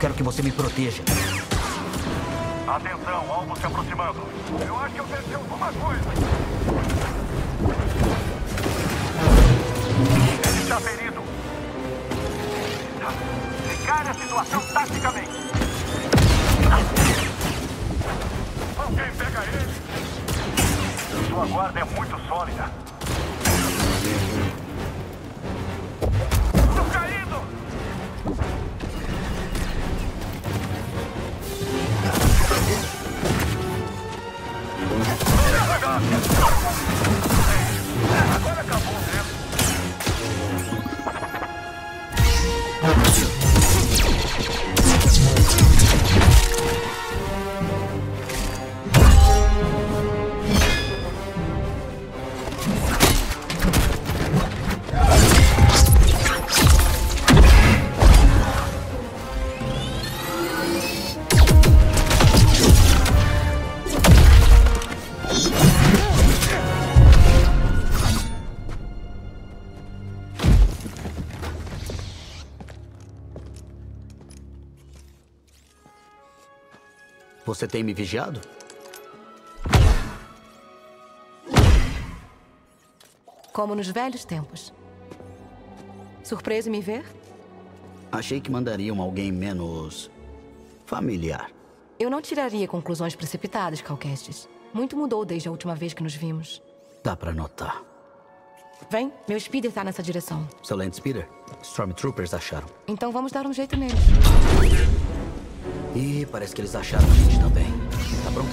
quero que você me proteja. Atenção, alvo se aproximando. Eu acho que eu perdi alguma coisa. Ele está ferido. Encare a situação taticamente. Alguém pega ele. Sua guarda é muito sólida. Você tem me vigiado? Como nos velhos tempos. Surpreso em me ver? Achei que mandariam alguém menos. familiar. Eu não tiraria conclusões precipitadas, Calquestes. Muito mudou desde a última vez que nos vimos. Dá pra notar. Vem, meu speeder tá nessa direção. Seu Land Speeder? Stormtroopers acharam. Então vamos dar um jeito neles. E parece que eles acharam a gente também. Tá pronto?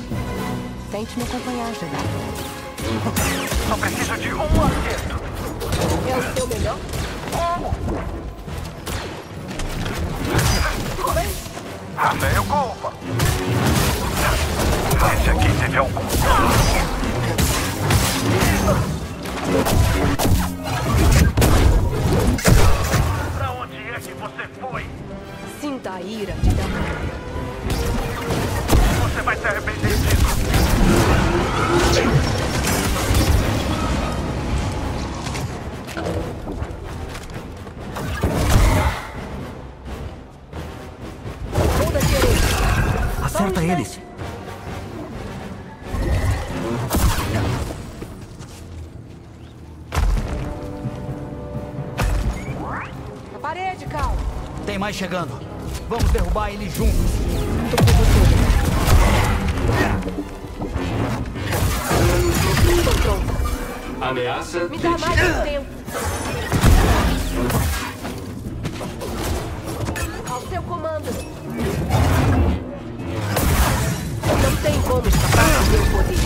Tente me acompanhar, Jedi. Só preciso de um acerto. É o seu melhor? A meio culpa. Esse aqui teve algum. Chegando. Vamos derrubar eles juntos. Tô. Ameaça Me dá mais um tempo. Ao seu comando. Não tem como escapar do meu poder.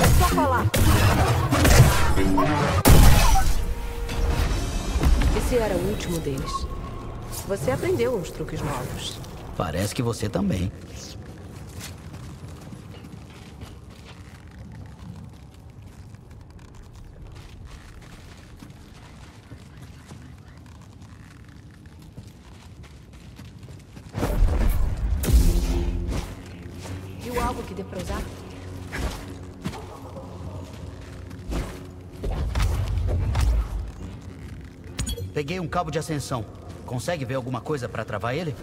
É só falar. Esse era o último deles. Você aprendeu uns truques novos. Parece que você também. Um cabo de ascensão. Consegue ver alguma coisa pra travar ele?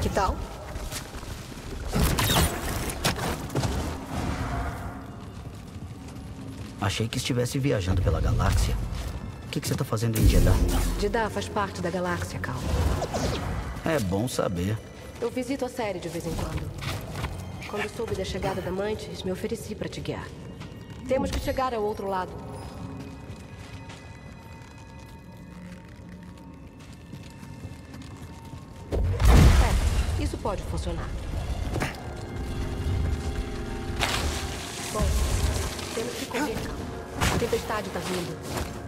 Que tal? Achei que estivesse viajando pela galáxia. O que, que você tá fazendo em Jeddah? Jeddah faz parte da galáxia, Cal. É bom saber. Eu visito a série de vez em quando. Quando soube da chegada da Mantis, me ofereci para te guiar. Temos que chegar ao outro lado. Pode funcionar. Bom, temos que correr. A tempestade tá vindo.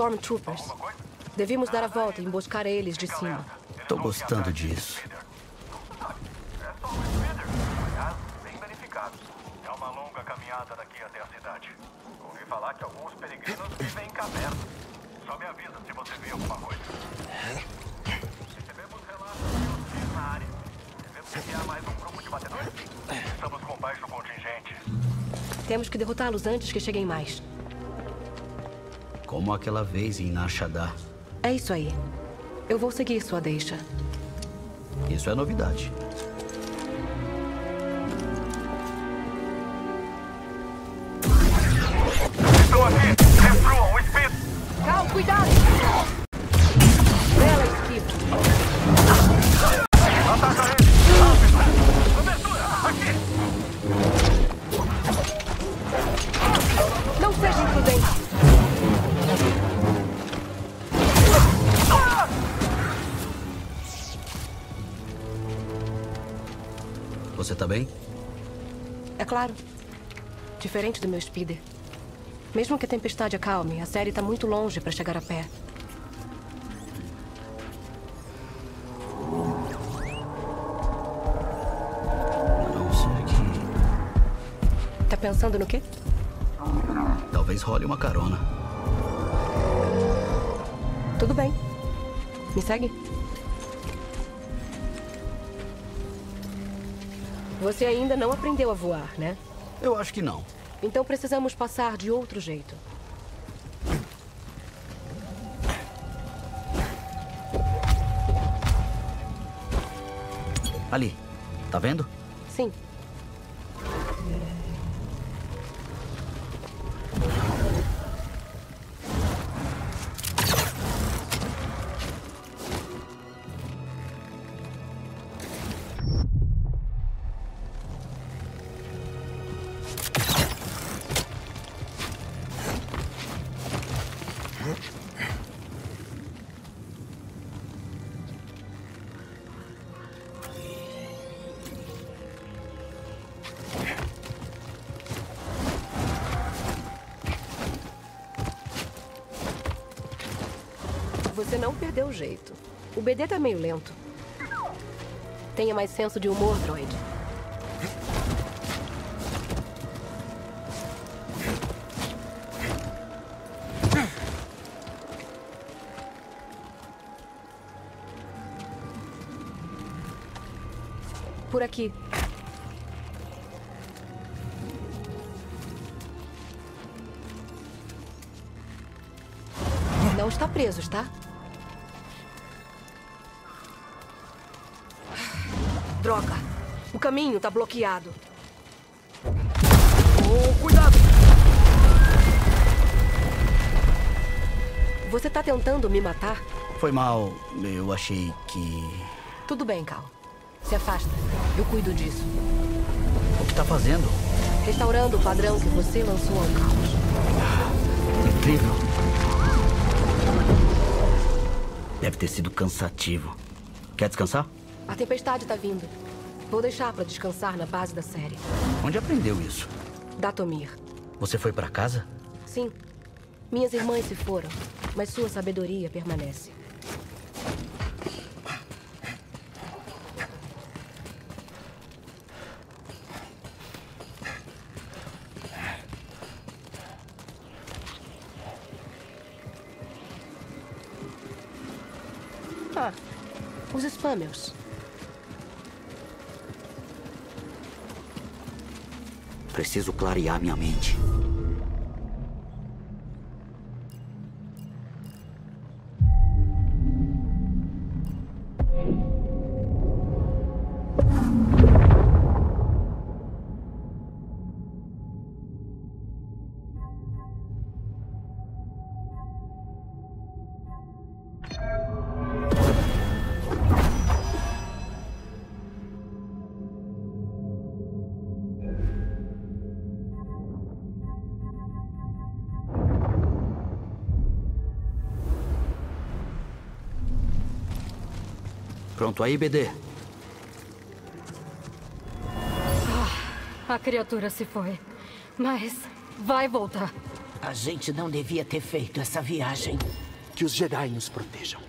Stormtroopers. Devíamos dar a volta e emboscar eles de cima. Tô gostando disso. É uma longa caminhada daqui até a cidade. Ouvi falar que alguns peregrinos vivem em cavernas. Só me avisa se você vê alguma coisa. Recebemos relatos de hostis na área. Devemos enviar mais um grupo de batedores? Estamos com baixo contingente. Temos que derrotá-los antes que cheguem mais. Como aquela vez em Nashadar. É isso aí. Eu vou seguir sua deixa. Isso é novidade. Claro. Diferente do meu speeder. Mesmo que a tempestade acalme, a série está muito longe para chegar a pé. Não que. Tá pensando no quê? Talvez role uma carona. Tudo bem. Me segue. Você ainda não aprendeu a voar, né? Eu acho que não. Então precisamos passar de outro jeito. Ali. Tá vendo? Sim. Você não perdeu o jeito. O BD tá meio lento. Tenha mais senso de humor, droid. Por aqui. Não está preso, está? Caminho está bloqueado. Oh, cuidado! Você está tentando me matar? Foi mal. Eu achei que. Tudo bem, Cal. Se afasta. Eu cuido disso. O que tá fazendo? Restaurando o padrão que você lançou ao caos. Incrível. Deve ter sido cansativo. Quer descansar? A tempestade está vindo. Vou deixar para descansar na base da série. Onde aprendeu isso? Datomir. Você foi pra casa? Sim. Minhas irmãs se foram, mas sua sabedoria permanece. Preciso clarear minha mente. Pronto aí, BD? A criatura se foi. Mas vai voltar. A gente não devia ter feito essa viagem. Que os Jedi nos protejam.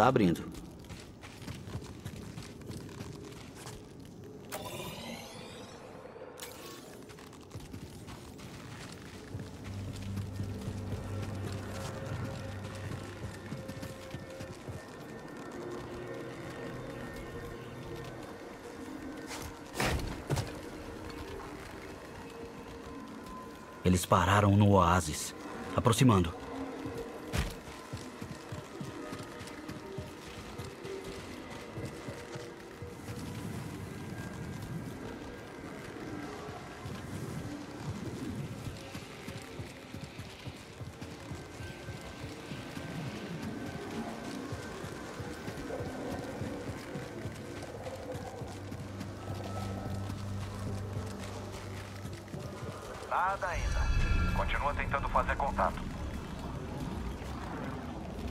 tá abrindo. Eles pararam no oásis, aproximando. Nada ainda. Continua tentando fazer contato.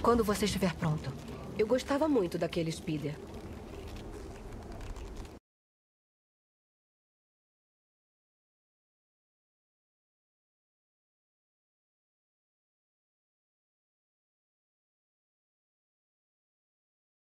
Quando você estiver pronto. Eu gostava muito daquele Spider.